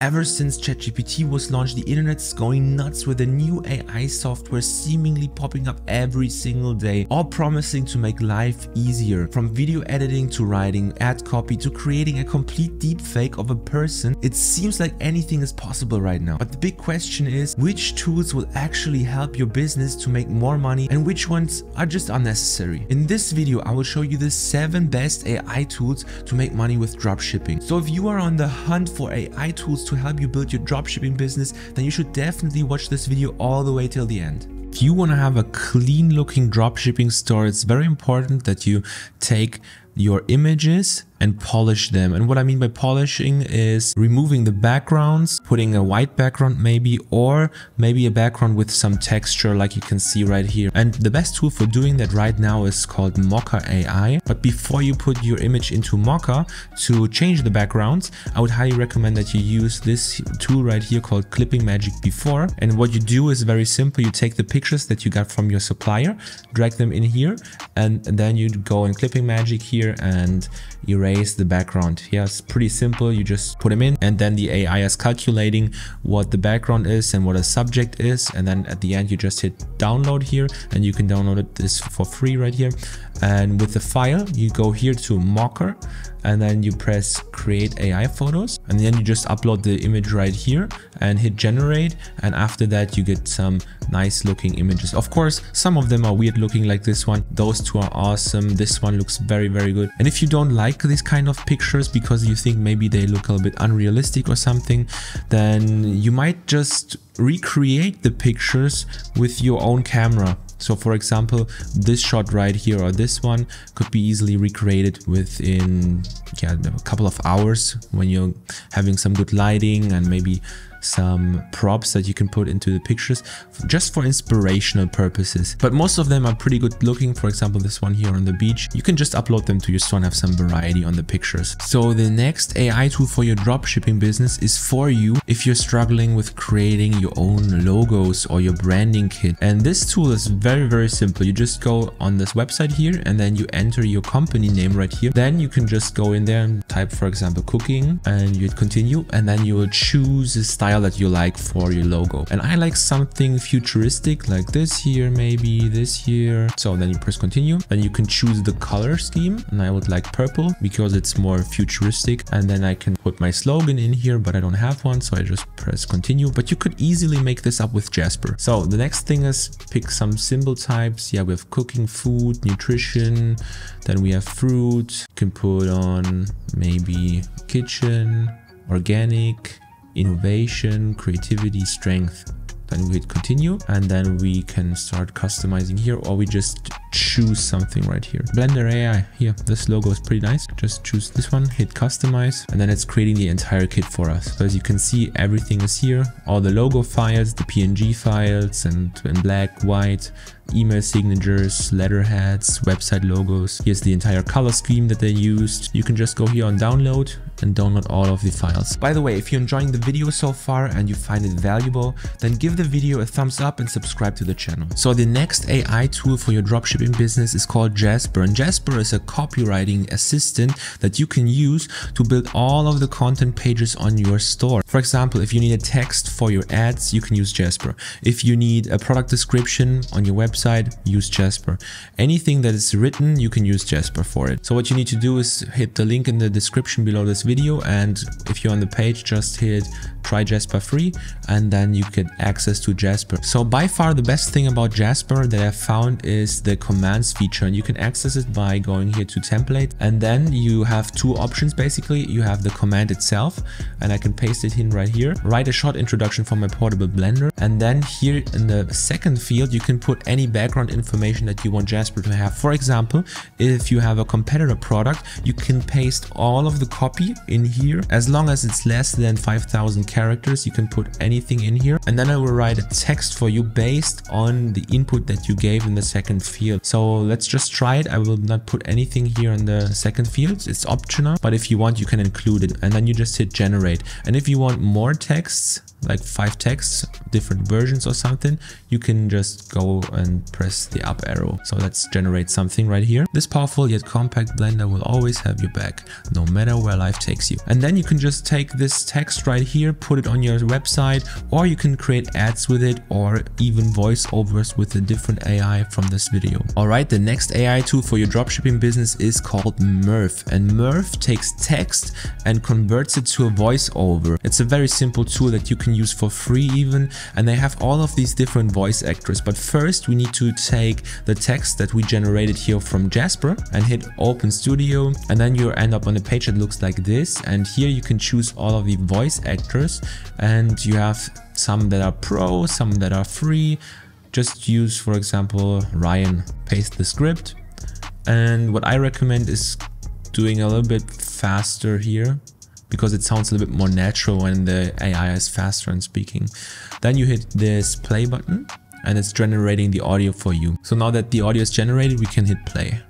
Ever since ChatGPT was launched, the internet's going nuts with a new AI software seemingly popping up every single day, all promising to make life easier. From video editing to writing ad copy to creating a complete deepfake of a person, it seems like anything is possible right now. But the big question is, which tools will actually help your business to make more money and which ones are just unnecessary? In this video, I will show you the 7 best AI tools to make money with dropshipping. So if you are on the hunt for AI tools to help you build your dropshipping business, then you should definitely watch this video all the way till the end. If you want to have a clean looking dropshipping store, it's very important that you take your images and polish them. And what I mean by polishing is removing the backgrounds, putting a white background maybe, or maybe a background with some texture like you can see right here. And the best tool for doing that right now is called Mokker AI. But before you put your image into Mocha to change the backgrounds, I would highly recommend that you use this tool right here called Clipping Magic Before. And what you do is very simple. You take the pictures that you got from your supplier, drag them in here, and then you go in Clipping Magic here and erase the background. Yeah, it's pretty simple. You just put them in and then the AI is calculating what the background is and what a subject is. And then at the end, you just hit download here and you can download it this for free right here. And with the file, you go here to Mokker and then you press create AI photos and then you just upload the image right here and hit generate and after that you get some nice looking images. Of course some of them are weird looking like this one. Those two are awesome. This one looks very very good. And if you don't like this kind of pictures because you think maybe they look a little bit unrealistic or something then you might just recreate the pictures with your own camera so for example, this shot right here or this one could be easily recreated within yeah, a couple of hours when you're having some good lighting and maybe some props that you can put into the pictures just for inspirational purposes. But most of them are pretty good looking. For example, this one here on the beach, you can just upload them to your store and have some variety on the pictures. So the next AI tool for your dropshipping business is for you if you're struggling with creating your own logos or your branding kit. And this tool is very, very simple. You just go on this website here and then you enter your company name right here. Then you can just go in there and type, for example, cooking and you'd continue and then you will choose a style style that you like for your logo. And I like something futuristic like this here, maybe this here. So then you press continue. Then you can choose the color scheme and I would like purple because it's more futuristic. And then I can put my slogan in here, but I don't have one. So I just press continue. But you could easily make this up with Jasper. So the next thing is pick some symbol types. Yeah, we have cooking, food, nutrition. Then we have fruit. You can put on maybe kitchen, organic, innovation, creativity, strength. Then we hit continue and then we can start customizing here or we just choose something right here. Blender AI, here, this logo is pretty nice. Just choose this one, hit customize, and then it's creating the entire kit for us. So as you can see, everything is here. All the logo files, the PNG files and in black, white, email signatures, letterheads, website logos. Here's the entire color scheme that they used. You can just go here on download and download all of the files. By the way, if you're enjoying the video so far and you find it valuable, then give the video a thumbs up and subscribe to the channel. So the next AI tool for your dropshipping business is called Jasper. And Jasper is a copywriting assistant that you can use to build all of the content pages on your store. For example, if you need a text for your ads, you can use Jasper. If you need a product description on your website, use Jasper. Anything that is written, you can use Jasper for it. So what you need to do is hit the link in the description below this video and if you're on the page just hit try Jasper free and then you get access to Jasper. So by far the best thing about Jasper that I found is the commands feature and you can access it by going here to template and then you have two options basically. You have the command itself and I can paste it in right here. Write a short introduction for my portable blender and then here in the second field you can put any background information that you want Jasper to have. For example, if you have a competitor product, you can paste all of the copy in here as long as it's less than 5000 characters you can put anything in here and then I will write a text for you based on the input that you gave in the second field so let's just try it. I will not put anything here in the second field. It's optional but if you want you can include it. And then you just hit generate. And if you want more texts like five texts, different versions or something, you can just go and press the up arrow. So let's generate something right here. This powerful yet compact blender will always have your back, no matter where life takes you. And then you can just take this text right here, put it on your website, or you can create ads with it or even voiceovers with a different AI from this video. Alright, the next AI tool for your dropshipping business is called Murf. And Murf takes text and converts it to a voiceover. It's a very simple tool that you can use for free even, and they have all of these different voice actors. But first we need to take the text that we generated here from Jasper and hit open studio and then you end up on a page that looks like this and here you can choose all of the voice actors and you have some that are pro, some that are free. Just use for example Ryan, paste the script and what I recommend is doing a little bit faster here because it sounds a little bit more natural when the AI is faster in speaking. Then you hit this play button and it's generating the audio for you. So now that the audio is generated, we can hit play.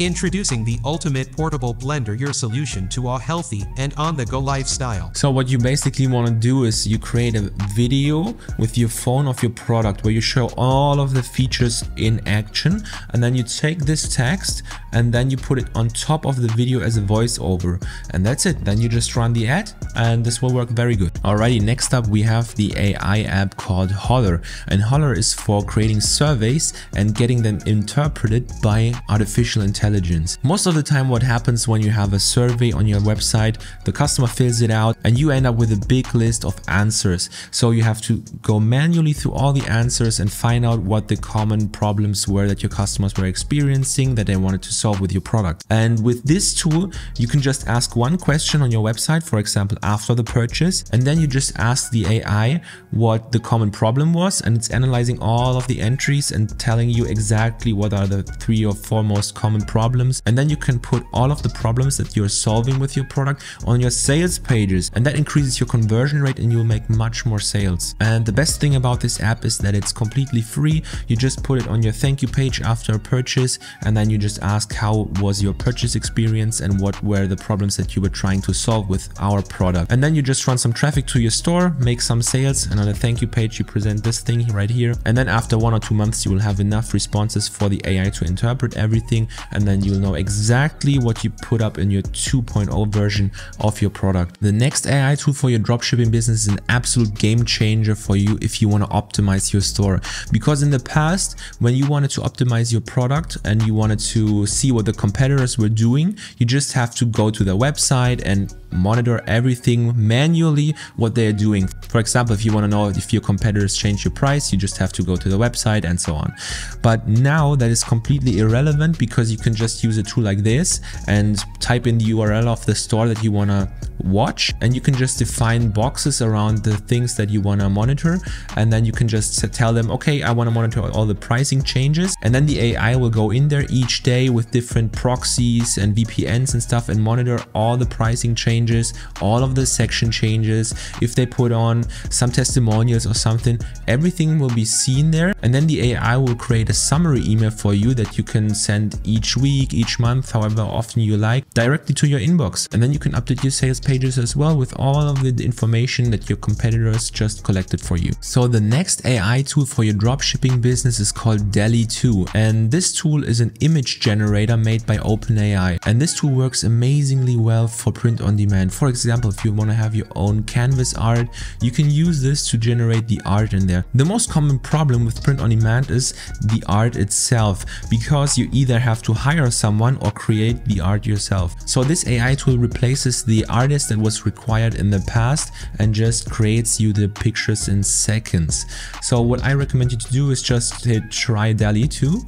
Introducing the ultimate portable blender, your solution to a healthy and on-the-go lifestyle. So what you basically want to do is you create a video with your phone of your product where you show all of the features in action and then you take this text and then you put it on top of the video as a voiceover and that's it. Then you just run the ad and this will work very good. Alrighty, next up we have the AI app called Holler and Holler is for creating surveys and getting them interpreted by artificial intelligence intelligence. Most of the time what happens when you have a survey on your website, the customer fills it out and you end up with a big list of answers. So you have to go manually through all the answers and find out what the common problems were that your customers were experiencing that they wanted to solve with your product. And with this tool, you can just ask one question on your website, for example, after the purchase, and then you just ask the AI what the common problem was and it's analyzing all of the entries and telling you exactly what are the three or four most common problems and then you can put all of the problems that you're solving with your product on your sales pages and that increases your conversion rate and you'll make much more sales. And the best thing about this app is that it's completely free. You just put it on your thank you page after a purchase and then you just ask how was your purchase experience and what were the problems that you were trying to solve with our product. And then you just run some traffic to your store, make some sales and on the thank you page you present this thing right here. And then after one or two months you will have enough responses for the AI to interpret everything and and then you'll know exactly what you put up in your 2.0 version of your product. The next AI tool for your dropshipping business is an absolute game changer for you if you want to optimize your store. Because in the past, when you wanted to optimize your product and you wanted to see what the competitors were doing, you just have to go to their website and monitor everything manually what they're doing. For example, if you want to know if your competitors change your price, you just have to go to the website and so on. But now that is completely irrelevant because you can just use a tool like this and type in the URL of the store that you want to watch. And you can just define boxes around the things that you want to monitor. And then you can just tell them okay I want to monitor all the pricing changes. And then the AI will go in there each day with different proxies and VPNs and stuff and monitor all the pricing changes all of the section changes. If they put on some testimonials or something everything will be seen there. And then the AI will create a summary email for you that you can send each week each month however often you like directly to your inbox and then you can update your sales pages as well with all of the information that your competitors just collected for you. So the next AI tool for your dropshipping business is called DALL-E 2 and this tool is an image generator made by OpenAI and this tool works amazingly well for print on demand. For example, if you want to have your own canvas art, you can use this to generate the art in there. The most common problem with print on demand is the art itself because you either have to hire someone or create the art yourself. So this AI tool replaces the artist that was required in the past and just creates you the pictures in seconds. So what I recommend you to do is just hit try DALL-E 2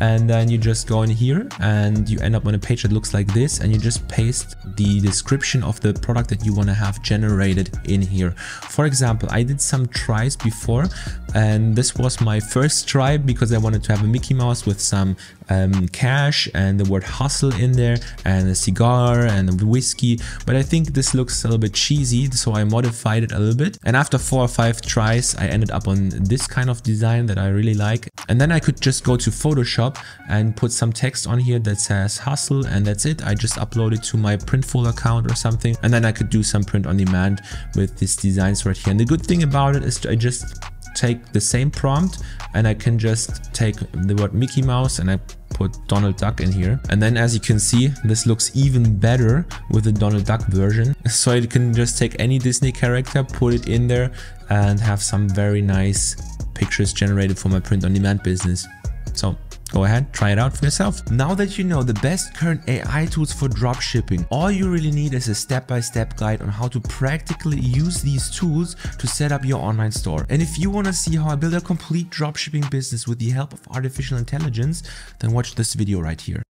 and then you just go in here and you end up on a page that looks like this and you just paste the description of the product that you want to have generated in here. For example, I did some tries before and this was my first try because I wanted to have a Mickey Mouse with some um, cash and the word hustle in there and a cigar and a whiskey. But I think this looks a little bit cheesy so I modified it a little bit. And after four or five tries I ended up on this kind of design that I really like. And then I could just go to Photoshop and put some text on here that says hustle and that's it. I just upload it to my Printful account or something and then I could do some print on demand with these designs right here. And the good thing about it is I just take the same prompt and I can just take the word Mickey Mouse and I put Donald Duck in here. And then as you can see, this looks even better with the Donald Duck version. So you can just take any Disney character, put it in there and have some very nice pictures generated for my print on demand business. So Go ahead, try it out for yourself. Now that you know the best current AI tools for dropshipping, all you really need is a step-by-step -step guide on how to practically use these tools to set up your online store. And if you want to see how I build a complete dropshipping business with the help of artificial intelligence, then watch this video right here.